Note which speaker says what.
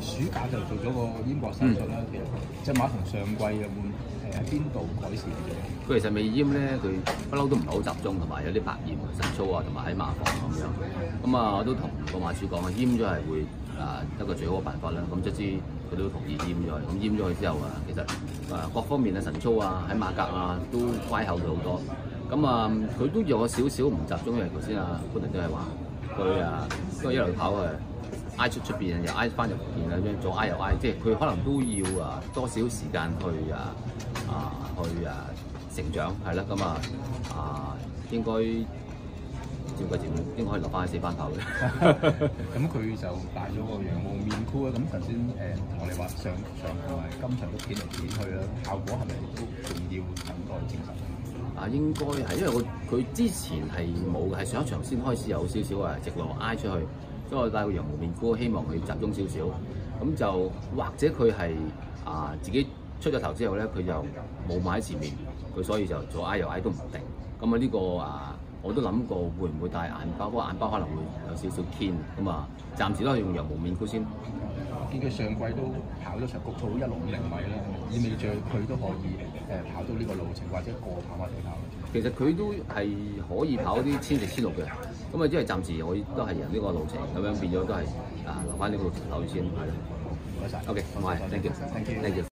Speaker 1: 暑假就做咗個閹割手術啦。其實隻馬同上季有冇誒喺邊度改善嘅？
Speaker 2: 佢其實未閹咧，佢不嬲都唔係好集中，同埋有啲白驗、神操啊，同埋喺馬房咁樣。咁啊，我都同個馬主講啊，閹咗係會啊一個最好嘅辦法啦。咁即之佢都同意閹咗佢。咁閹咗佢之後啊，其實啊各方面嘅神操啊，喺馬格啊都乖巧咗好多。咁啊，佢都有少少唔集中，因為頭先啊潘頓都係話佢啊都係一路跑啊。挨出出邊又挨翻入邊啊，咁左挨又挨，即係佢可能都要啊多少時間去啊啊去啊成長係啦，咁啊啊應該照個節目應該可以留翻喺四班頭嘅。
Speaker 1: 咁佢就帶咗個羊毛面箍啊！咁頭先誒同我哋話上場同埋今場都片嚟片去啦，效果係咪都仲要等待證實？
Speaker 2: 啊，應該係因為佢佢之前係冇嘅，係上一場先開始有少少啊直落挨出去。所以我帶個羊毛面箍，希望佢集中少少，咁就或者佢係啊自己出咗頭之後咧，佢就冇買喺前面，佢所以就左挨右挨都唔定。咁啊呢個啊我都諗過會唔會帶眼包，不過眼包可能會有少少偏，咁啊暫時都係用羊毛面箍先。
Speaker 1: 見佢上季都跑咗成谷草一六五零米啦，意味著佢都可以誒跑到呢個路程或者過跑馬地跑。
Speaker 2: 其實佢都係可以跑啲千四千六嘅，咁啊，因為暫時我都係由呢個路程，咁樣變咗都係啊留翻呢個路程跑先，係咯。
Speaker 1: 唔該晒。
Speaker 2: OK，唔該，thank you，thank you，thank you。